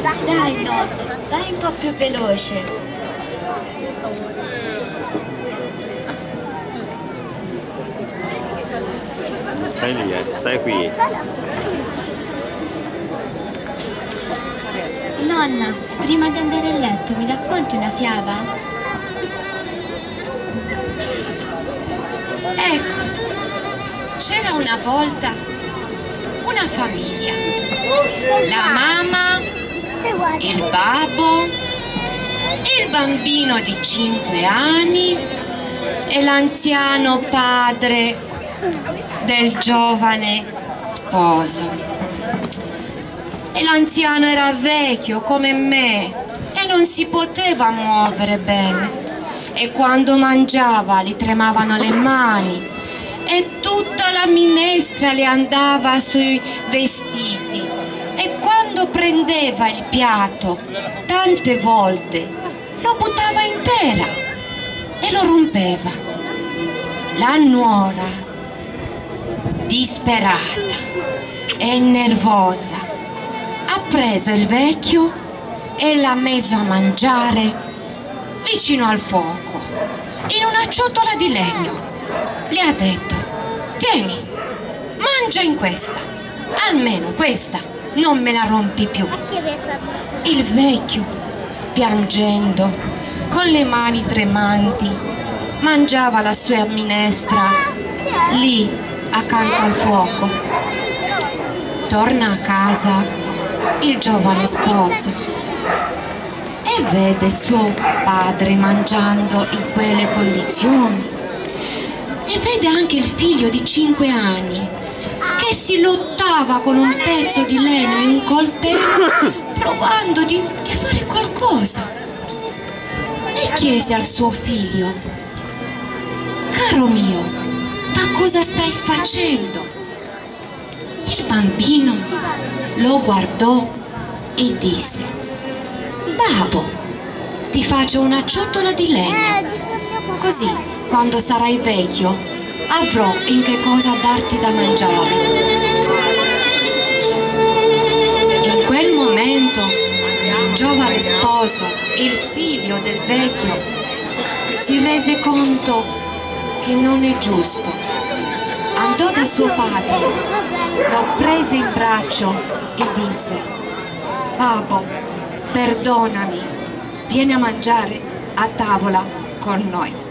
Dai nonno, vai un po' più veloce. Stai lì, eh, stai qui. Nonna, prima di andare a letto mi racconti una fiaba? Ecco, c'era una volta una famiglia. La mamma, il babbo, il bambino di 5 anni e l'anziano padre del giovane sposo. E l'anziano era vecchio come me e non si poteva muovere bene. E quando mangiava gli tremavano le mani e tutta la minestra le andava sui vestiti. E quando prendeva il piatto, tante volte, lo buttava intera e lo rompeva. La nuora, disperata e nervosa, ha preso il vecchio e l'ha messo a mangiare vicino al fuoco, in una ciotola di legno. Le ha detto, tieni, mangia in questa, almeno questa, non me la rompi più. Il vecchio, piangendo, con le mani tremanti, mangiava la sua minestra lì accanto al fuoco. Torna a casa il giovane sposo e vede suo padre mangiando in quelle condizioni? E vede anche il figlio di cinque anni che si lottava con un pezzo di legno e un coltello provando di, di fare qualcosa. E chiese al suo figlio caro mio ma cosa stai facendo? Il bambino lo guardò e disse babbo ti faccio una ciotola di legno. Così quando sarai vecchio avrò in che cosa darti da mangiare. In quel momento il giovane sposo il figlio del vecchio si rese conto che non è giusto. Andò da suo padre lo prese in braccio e disse babbo perdonami. Vieni a mangiare a tavola con noi